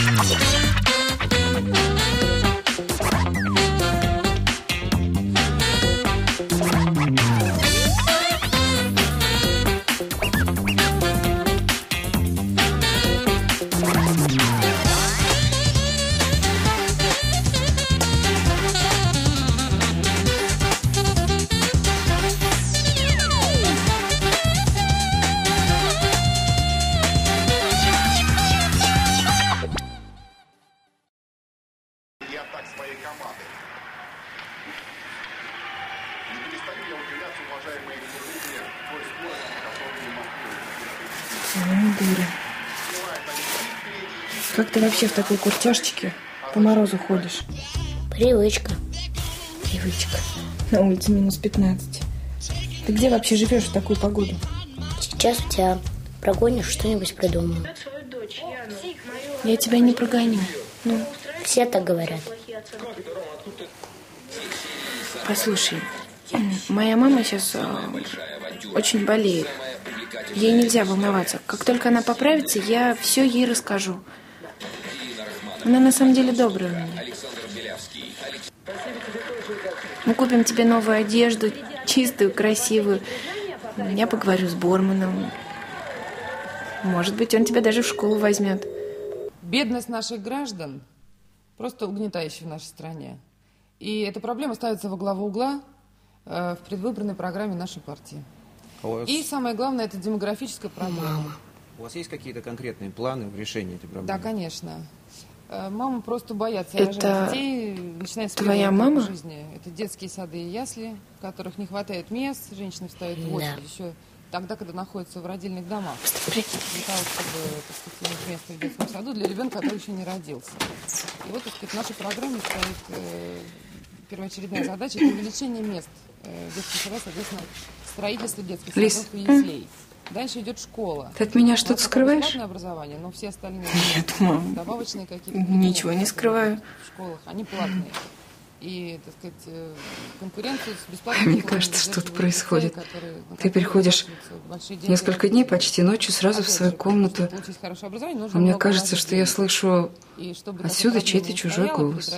Hum. Вообще в такой куртяшечке по морозу ходишь? Привычка. Привычка. На улице минус 15. Ты где вообще живешь в такую погоду? Сейчас у тебя прогонишь, что-нибудь придумаю. Я тебя не прогоню. Ну, Все так говорят. послушай, моя мама сейчас очень болеет. Ей нельзя волноваться. Как только она поправится, я все ей расскажу. Она на самом деле добрая у меня. Мы купим тебе новую одежду, чистую, красивую. Я поговорю с Борманом. Может быть, он тебя даже в школу возьмет. Бедность наших граждан просто угнетающая в нашей стране. И эта проблема ставится во главу угла э, в предвыборной программе нашей партии. А вас, И самое главное, это демографическая проблема. у вас есть какие-то конкретные планы в решении этой проблемы? Да, конечно. Э, Мамы просто боятся Это детей, начиная с твоя мама? жизни. Это детские сады и ясли, в которых не хватает мест, женщины встают в Да. очередь еще тогда, когда находятся в родильных домах. Для того, чтобы так сказать, иметь место в детском саду для ребенка, который еще не родился. И вот, так сказать, в нашей программе стоит э, первоочередная задача – это увеличение мест э, в детских садах, соответственно, строительство детских садов и яслей. Дальше идет школа. Ты от меня что-то скрываешь? образование, но все остальные Нет, мам. добавочные какие-то Ничего не скрываю. В школах, они платные. И, так сказать, э, конкуренцию с бесплатными Мне кажется, что-то происходит. которые- Ты приходишь Несколько дней, почти ночью, сразу в свою же, комнату. чтобы получить хорошее образование, нужно А мне кажется, что я слышу... Отсюда чей-то чужой голос.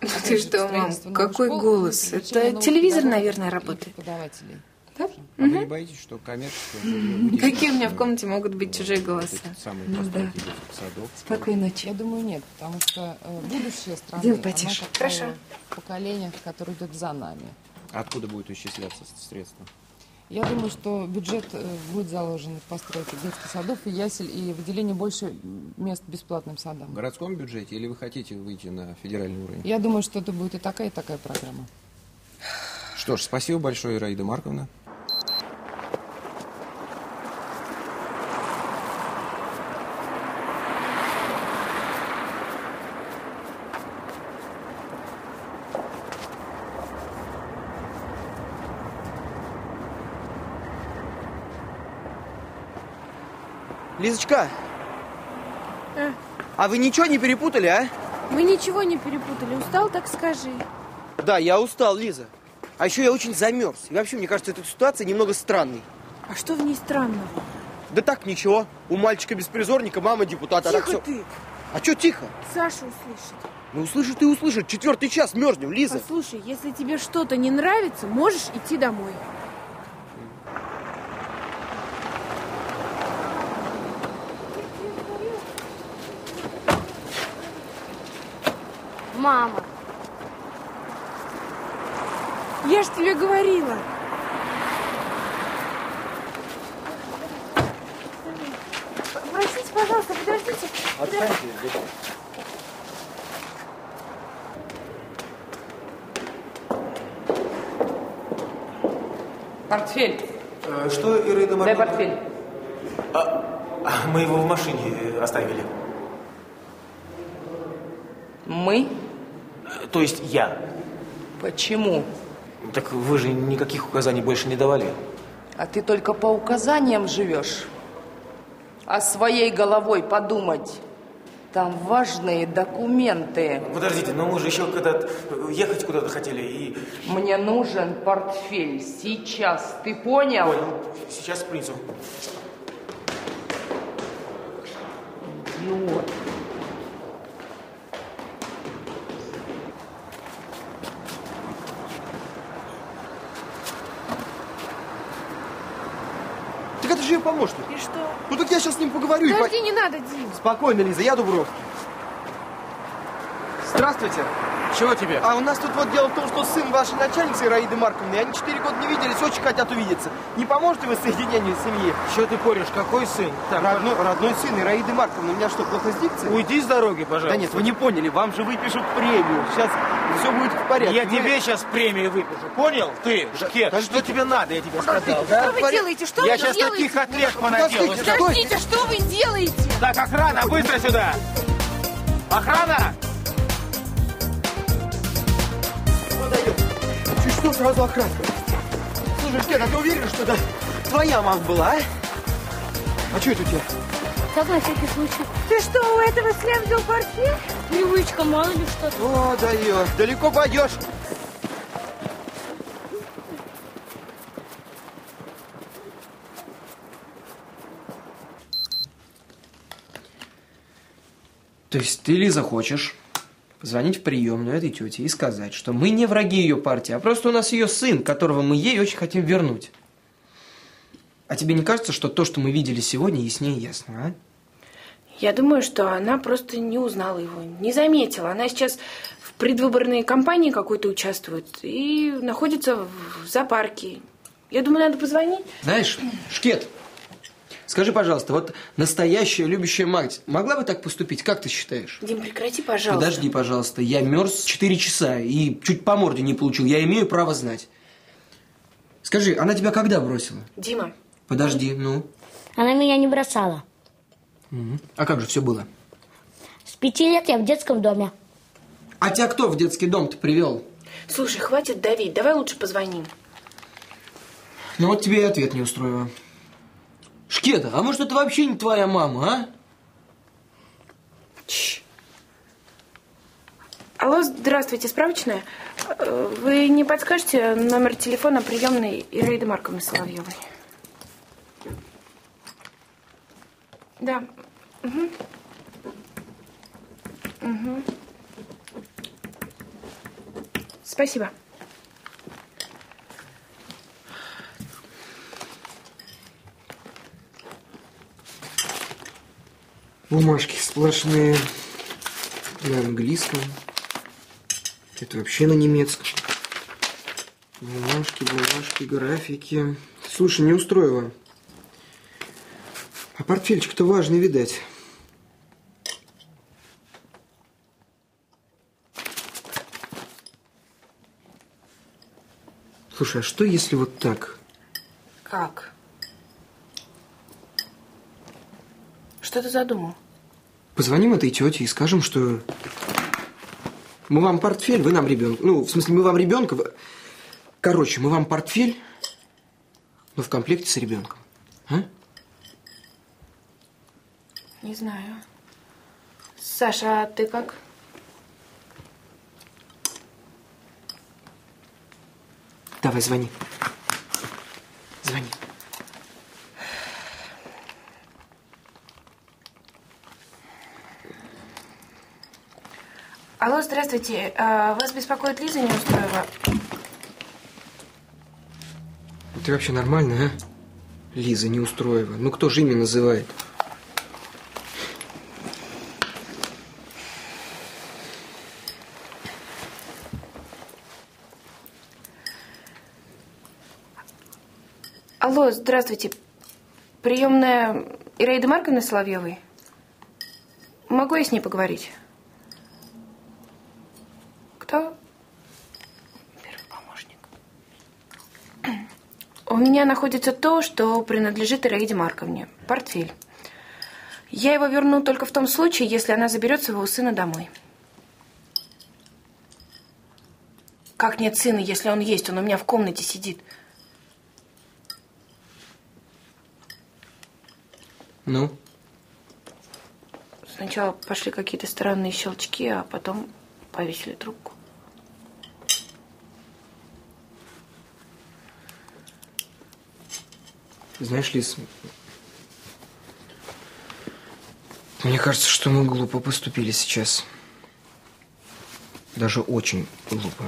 Ты что, мам, какой голос? Это телевизор, наверное, работает. Да? А вы не боитесь, что коммерческое жилье будет Какие у меня в э, комнате могут быть чужие голоса? самые Ну да. садов? Спокойной ночи. Я думаю, нет, потому что э, будущее страны, оно, потише. Хорошо. в поколениях, которые идут за нами. Откуда будут исчисляться средства? Я думаю, что бюджет э, будет заложен в постройке детских садов и ясель, и выделение больше мест бесплатным В садам. городском бюджете или вы хотите выйти на федеральный уровень? Я думаю, что это будет и такая, и такая программа. Что ж, спасибо большое, Ираида Марковна. Лизочка, а вы ничего не перепутали, а? Мы ничего не перепутали. Устал, так скажи. Да, я устал, Лиза. А еще я очень замерз. И вообще, мне кажется, эта ситуация немного странной. А что в ней странного? Да так, ничего. У мальчика-беспризорника мама депутата. а Тихо всё- ты! А что тихо? Саша услышит. Ну, услышит и услышит. Четвертый час мерзнем, Лиза. Послушай, если тебе что-то не нравится, можешь идти домой. Мама, Я ж тебе говорила. Простите, пожалуйста, подождите. Портфель. Э, Что, Ираида Дай портфель. А, Мы его в машине оставили. Мы? То есть я. Почему? Так вы же никаких указаний больше не давали. А ты только по указаниям живешь. А своей головой подумать. Там важные документы. Подождите, но мы же еще когда ехать куда-то хотели и... Мне нужен портфель сейчас. Ты понял? Понял. Сейчас принесу. Идиот. помощник. И что? Ну так я сейчас с ним поговорю. Подожди, не надо, Дим. по- Спокойно, Лиза, я Дубровский. Здравствуйте. Чего тебе? А у нас тут вот дело в том, что сын вашей начальницы Ираиды Марковны, они четыре года не виделись, очень хотят увидеться. Не поможете вы соединению семьи? Что ты порешь? Какой сын? Так, Родной, родной сын Ираиды Марковны. У меня что, плохо с дикцией? уйди с дороги, пожалуйста. Да нет, вы не поняли, вам же выпишут премию. Сейчас все будет в порядке. Я Вы- тебе сейчас премию выпишу. Понял? Ты, да что тебе надо, я тебе сказал, Что да? вы делаете? Что Я вы сейчас делаете? таких котлет понаделаю. Подождите, что вы делаете? Так, охрана, быстро сюда! Охрана! Чуть что сразу охрана. Слушай, Кет, а ты уверен, что это твоя мама была, а? А что это у тебя? Так, на всякий случай. Ты что, у этого слям взял портфель? Привычка, мало ли что. О, даешь. Далеко пойдешь. То есть ты, Лиза, хочешь позвонить в приемную этой тете и сказать, что мы не враги ее партии, а просто у нас ее сын, которого мы ей очень хотим вернуть. А тебе не кажется, что то, что мы видели сегодня, яснее ясно, а? Я думаю, что она просто не узнала его, не заметила. Она сейчас в предвыборной кампании какой-то участвует и находится в зоопарке. Я думаю, надо позвонить. Знаешь, Шкет, скажи, пожалуйста, вот настоящая любящая мать могла бы так поступить, как ты считаешь? Дим, прекрати, пожалуйста. Подожди, пожалуйста, я мерз 4 часа и чуть по морде не получил. Я имею право знать. Скажи, она тебя когда бросила? Дима, Подожди, ну. Она меня не бросала. А как же все было? С пяти лет я в детском доме. А тебя кто в детский дом-то привел? слушай, хватит давить, давай лучше позвоним. Ну вот тебе и ответ не устроила. Шкета, а может это вообще не твоя мама, а? Чш. Алло, здравствуйте, справочная. Э, Вы не подскажете номер телефона приемной Ираиды Марковны Соловьевой? Да. Угу. Угу. Спасибо. Бумажки сплошные. На английском. Это вообще на немецком. Бумажки, бумажки, графики. Слушай, не устроило. Портфельчик-то важный, видать. Слушай, а что если вот так? Как? Что ты задумал? Позвоним этой тете и скажем, что мы вам портфель, вы нам ребенка. Ну, в смысле, мы вам ребенка. Короче, мы вам портфель, но в комплекте с ребенком. А? Не знаю. Саша, а ты как? Давай, звони. Звони. Алло, здравствуйте. А, Вас беспокоит Лиза Неустроева? Ты вообще нормально, а? Лиза Неустроева. Ну, кто же имя называет? Алло, здравствуйте. Приемная Ираиды Марковны Соловьевой? Могу я с ней поговорить? Кто? Первый помощник. У меня находится то, что принадлежит Ираиде Марковне. Портфель. Я его верну только в том случае, если она заберет своего сына домой. Как нет сына, если он есть? Он у меня в комнате сидит. Ну? Сначала пошли какие-то странные щелчки, а потом повесили трубку. Знаешь, Лиз, мне кажется, что мы глупо поступили сейчас. Даже очень глупо.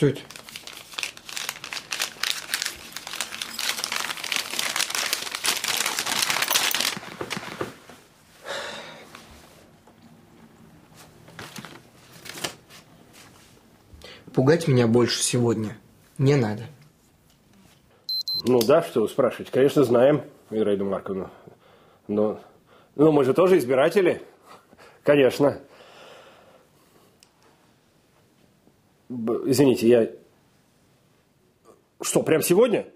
Это? Пугать меня больше сегодня не надо. Ну да, что вы спрашиваете. Конечно, знаем, Ираида Марковна. Но, но мы же тоже избиратели. Конечно. Б- Извините, я... Что, прям сегодня?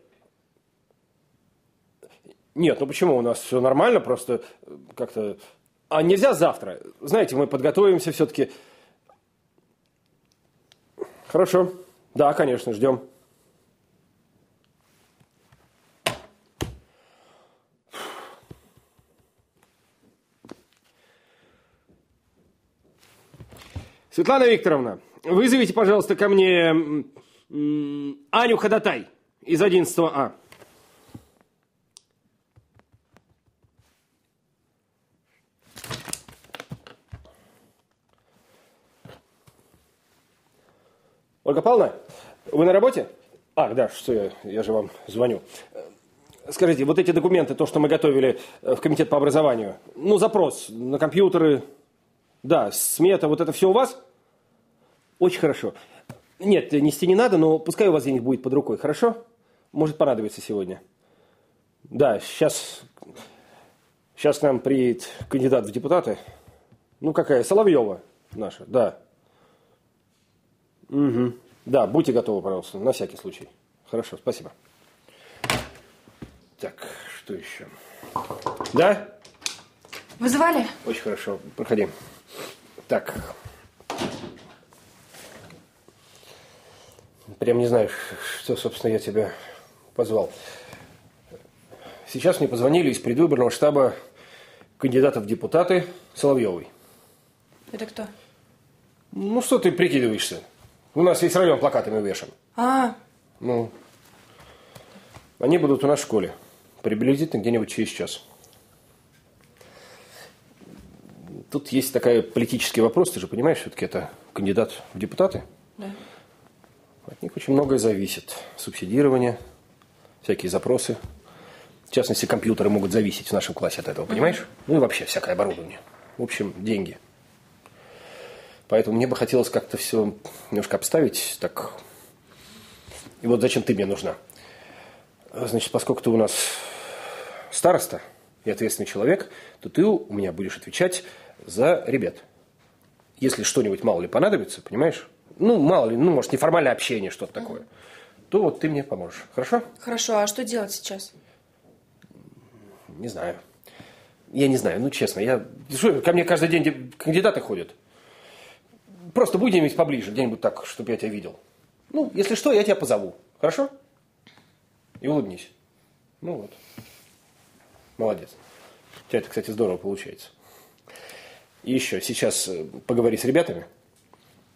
Нет, ну почему? У нас все нормально, просто как-то... А нельзя завтра? Знаете, мы подготовимся все-таки. Хорошо. Да, конечно, ждем. Светлана Викторовна, вызовите, пожалуйста, ко мне Аню Ходатай из 11 А. Ольга Павловна, вы на работе? Ах, да, что я, я же вам звоню. Скажите, вот эти документы, то, что мы готовили э, в комитет по образованию, ну, запрос на компьютеры, да, смета, вот это все у вас? Очень хорошо. Нет, нести не надо, но пускай у вас денег будет под рукой, хорошо? Может понадобиться сегодня. Да, сейчас, сейчас к нам приедет кандидат в депутаты. Ну, какая? Соловьева наша, да. Угу. Да, будьте готовы, пожалуйста, на всякий случай. Хорошо, спасибо. Так, что еще? Да? Вызывали? Очень хорошо, проходи. Так. Прям не знаю, что, собственно, я тебя позвал. Сейчас мне позвонили из предвыборного штаба кандидата в депутаты Соловьевой. Это кто? Ну, что ты прикидываешься? У нас весь район плакатами увешан. А, Ну, они будут у нас в школе. Приблизительно где-нибудь через час. Тут есть такой политический вопрос, ты же понимаешь, все-таки это кандидат в депутаты. Да. От них очень многое зависит. Субсидирование, всякие запросы. В частности, компьютеры могут зависеть в нашем классе от этого, понимаешь? Ну и вообще всякое оборудование. В общем, деньги. Поэтому мне бы хотелось как-то все немножко обставить так. И вот зачем ты мне нужна? Значит, поскольку ты у нас староста и ответственный человек, то ты у меня будешь отвечать за ребят. Если что-нибудь мало ли понадобится, понимаешь? Ну, мало ли, ну, может, неформальное общение, что-то такое. То вот ты мне поможешь. Хорошо? хорошо, а что делать сейчас? Не знаю. Я не знаю, ну честно, я... Ко мне каждый день де- кандидаты ходят. Просто будь где-нибудь поближе, где-нибудь так, чтобы я тебя видел. Ну, если что, я тебя позову. Хорошо? И улыбнись. Ну вот. Молодец. У тебя это, кстати, здорово получается. И еще, сейчас э, поговори с ребятами,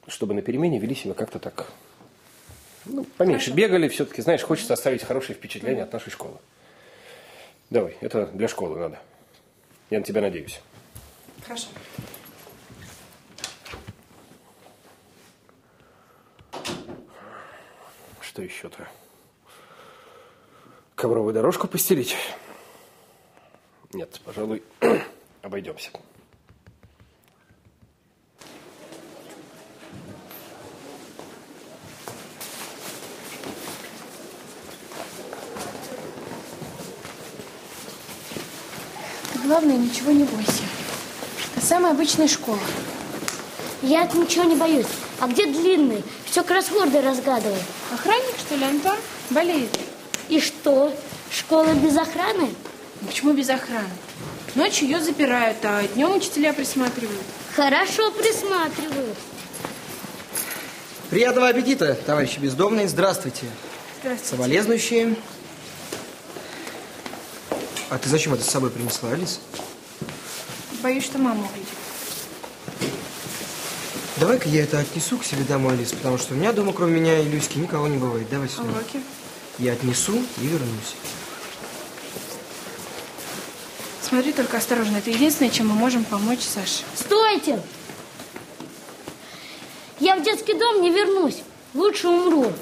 чтобы на перемене вели себя как-то так. Ну, поменьше бегали, все-таки, знаешь, хочется оставить хорошее впечатление от нашей школы. Давай, это для школы надо. Я на тебя надеюсь. Хорошо. Что еще-то? Ковровую дорожку постелить? Нет, пожалуй, обойдемся. Главное, ничего не бойся. Это самая обычная школа. Я от ничего не боюсь. А где длинный? Все кроссворды разгадывает. Охранник, что ли, Антон? Болеет. И что? Школа без охраны? Ну, Почему без охраны? Ночью ее запирают, а днем учителя присматривают. Хорошо присматривают. Приятного аппетита, товарищи бездомные. Здравствуйте. Здравствуйте. Соболезнующие. А ты зачем это с собой принесла, Алис? Боюсь, что мама увидит. Давай-ка я это отнесу к себе домой, Алис, потому что у меня дома, кроме меня и Люськи, никого не бывает. Давай А сюда. уроки? Я отнесу и вернусь. Смотри только осторожно. Это единственное, чем мы можем помочь Саше. Стойте! Я в детский дом не вернусь. Лучше умру.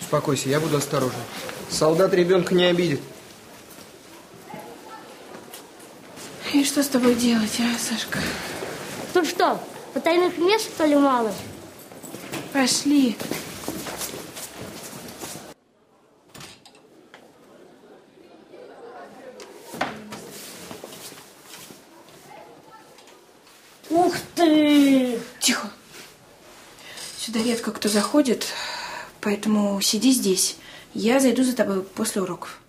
Успокойся, я буду осторожен. Солдат ребенка не обидит. Что с тобой делать, а, Сашка? Тут что, потайных мест, что ли, мало? Пошли. Ух ты! Тихо. Сюда редко кто заходит, поэтому сиди здесь. Я зайду за тобой после уроков.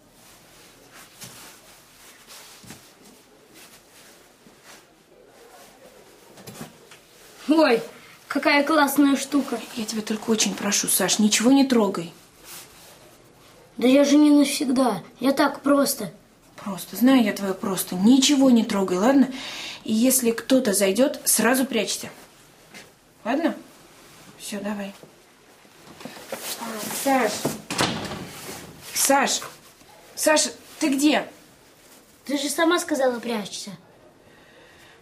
Ой, какая классная штука. Я тебя только очень прошу, Саш, ничего не трогай. Да я же не навсегда. Я так просто. Просто, знаю я твое просто. Ничего не трогай, ладно? И если кто-то зайдет, сразу прячься. Ладно? Все, давай. А, Саш. Саш. Саша, ты где? Ты же сама сказала прячься.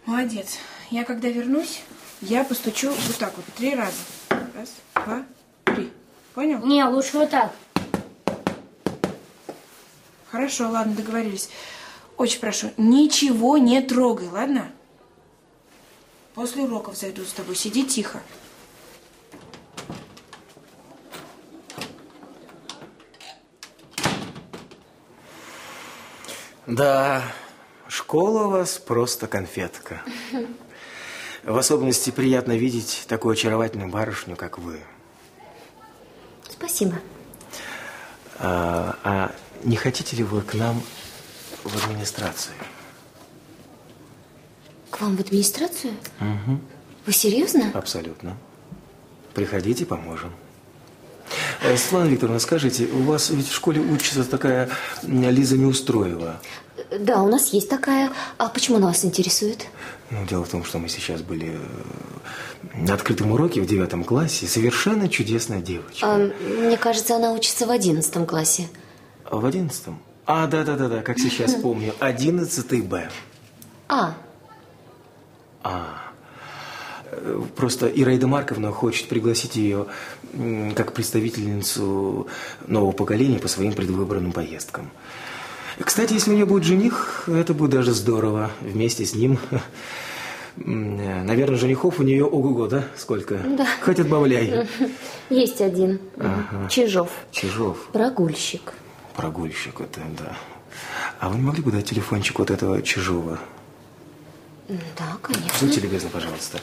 Молодец. Я когда вернусь, я постучу вот так вот, три раза. Раз, два, три. Понял? Не, лучше вот так. Хорошо, ладно, договорились. Очень прошу, ничего не трогай, ладно? После уроков зайду с тобой. Сиди тихо. Да, школа у вас просто конфетка. В особенности приятно видеть такую очаровательную барышню, как вы. Спасибо. А, а не хотите ли вы к нам в администрацию? К вам в администрацию? Угу. Вы серьезно? Абсолютно. Приходите, поможем. Э, Светлана Викторовна, скажите, у вас ведь в школе учится такая Лиза Неустроева. Да, у нас есть такая. А почему она вас интересует? Ну, дело в том, что мы сейчас были э, на открытом уроке в девятом классе. Совершенно чудесная девочка. А, мне кажется, она учится в одиннадцатом классе. А в одиннадцатом? А, да-да-да, как сейчас помню. Одиннадцатый Б. А, А. Просто Ираида Марковна хочет пригласить ее как представительницу нового поколения по своим предвыборным поездкам. Кстати, если у нее будет жених, это будет даже здорово. Вместе с ним. Наверное, женихов у нее ого-го, да? Сколько? Да. Хоть отбавляй. есть один. Ага. Чижов. Чижов. Прогульщик. Прогульщик это, да. А вы не могли бы дать телефончик вот этого Чижова? Да, конечно. Будьте любезны, пожалуйста.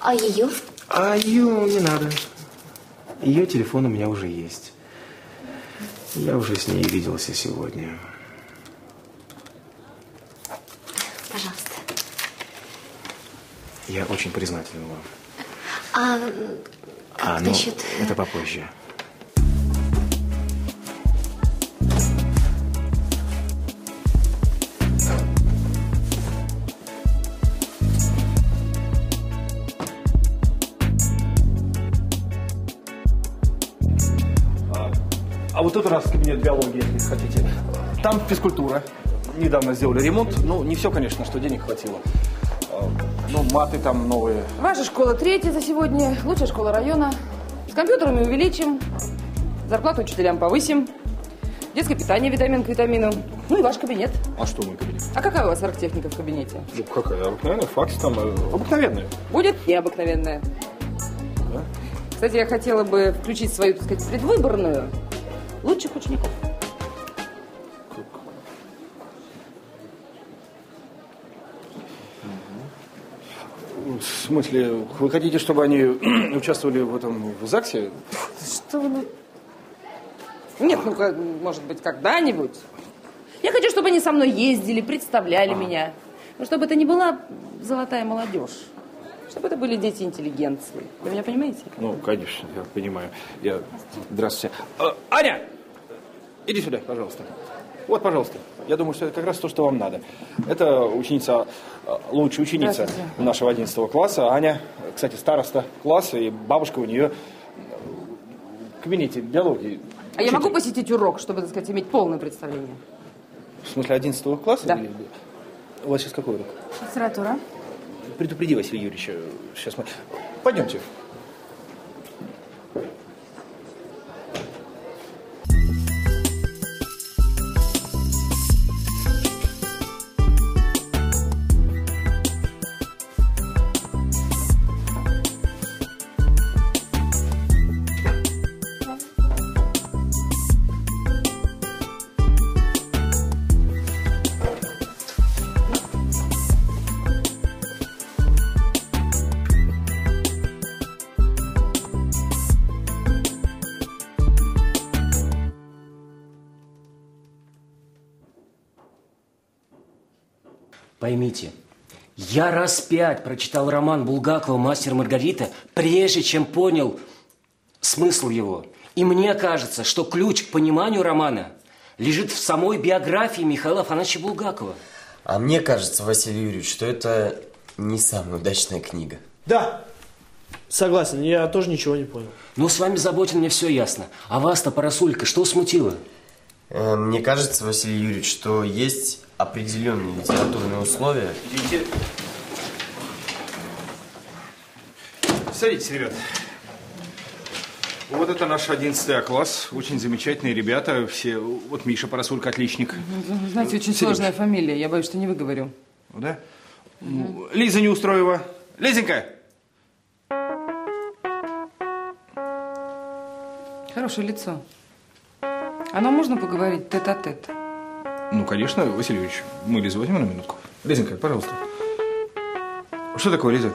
А ее? А ее не надо. Ее телефон у меня уже есть. Я уже с ней виделся сегодня. Пожалуйста. Я очень признателен вам. А как а, ну, насчет... это попозже. Тут у нас кабинет биологии, если хотите. Там физкультура. Недавно сделали ремонт. Ну, не все, конечно, что денег хватило. А, Ну, маты там новые. Ваша школа третья за сегодня, лучшая школа района. С компьютерами увеличим, зарплату учителям повысим, детское питание витамин к витамину. Ну и ваш кабинет. А что мой кабинет? А какая у вас оргтехника в кабинете? Ну, какая? Обыкновенная, факс там. э, Обыкновенная. Будет необыкновенная. Да? Кстати, я хотела бы включить свою, так сказать, предвыборную лучших учеников. В смысле, вы хотите, чтобы они участвовали в этом, в ЗАГСе? Что вы... ну- Нет, ну, может быть, когда-нибудь. Я хочу, чтобы они со мной ездили, представляли меня. Но чтобы это не была золотая молодежь. Чтобы это были дети интеллигенции. Вы меня понимаете? Ну, конечно, я понимаю. Я... Здравствуйте. А, Аня! Иди сюда, пожалуйста. Вот, пожалуйста. Я думаю, что это как раз то, что вам надо. Это ученица, э, лучшая ученица нашего 11 класса, Аня. Кстати, староста класса, и бабушка у нее в кабинете биологии. А я могу посетить урок, чтобы, так сказать, иметь полное представление? В смысле, 11 класса? Да. Или- У вас сейчас какой урок? Литература. Предупреди Василия Юрьевича. Сейчас мы... Пойдемте. Поймите, я раз пять прочитал роман Булгакова «Мастер Маргарита», прежде чем понял смысл его. И мне кажется, что ключ к пониманию романа лежит в самой биографии Михаила Афанасьевича Булгакова. А мне кажется, Василий Юрьевич, что это не самая удачная книга. Да, согласен, я тоже ничего не понял. Ну, с вами Заботин, мне все ясно. А вас-то, Парасулька, что смутило? Э, Мне кажется, Василий Юрьевич, что есть определенные литературные условия. Идите. Садитесь, ребят. Вот это наш 11 класс. Очень замечательные ребята. Все. Вот Миша Парасулька отличник. Знаете, очень Сидим. сложная фамилия. Я боюсь, что не выговорю. Ну Да? Ну, Лиза Неустроева. Лизенька! Хорошее лицо. А нам можно поговорить тет-а-тет? Ну, конечно, Василий Юрьевич. Мы Лизу возьмем на минутку. Лизенька, пожалуйста. Что такое, Лиза?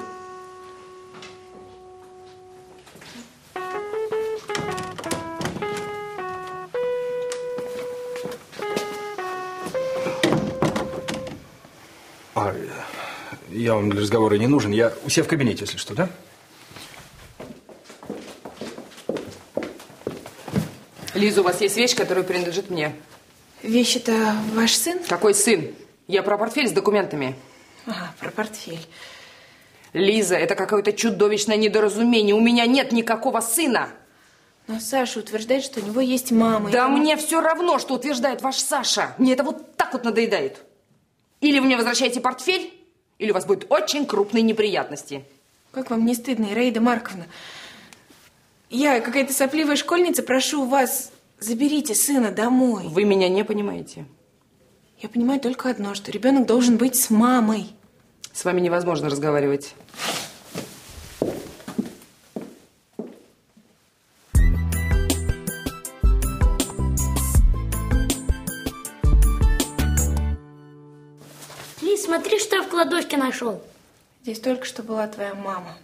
А, я вам для разговора не нужен. Я у себя в кабинете, если что, да? Лиза, у вас есть вещь, которая принадлежит мне. Вещь это ваш сын? Какой сын? Я про портфель с документами. Ага, про портфель. Лиза, это какое-то чудовищное недоразумение. У меня нет никакого сына. Но Саша утверждает, что у него есть мама. Да и- мне все равно, что утверждает ваш Саша. Мне это вот так вот надоедает. Или вы мне возвращаете портфель, или у вас будут очень крупные неприятности. Как вам не стыдно, Ираида Марковна? Я, какая-то сопливая школьница, прошу вас, заберите сына домой. Вы меня не понимаете. Я понимаю только одно, что ребенок должен быть с мамой. С вами невозможно разговаривать. Лиз, смотри, что я в кладовке нашел. Здесь только что была твоя. Мама,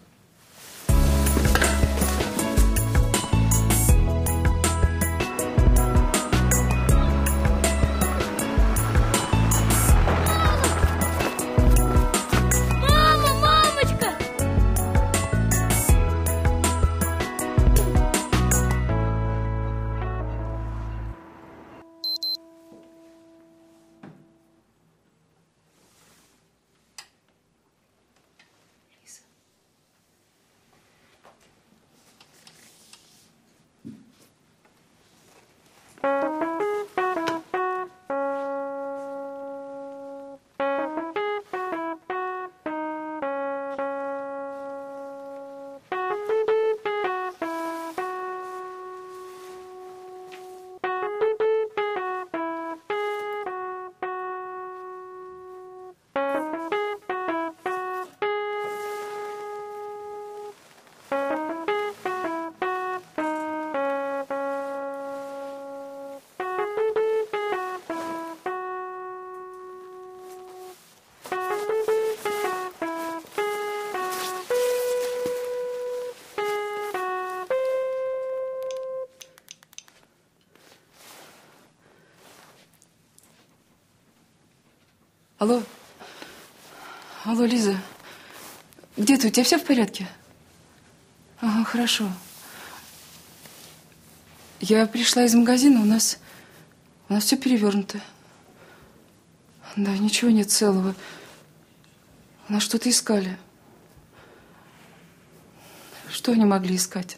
Алло. Алло, Лиза. Где ты? У тебя все в порядке? Ага, хорошо. Я пришла из магазина, у нас... У нас все перевернуто. Да, ничего нет целого. У нас что-то искали. Что они могли искать?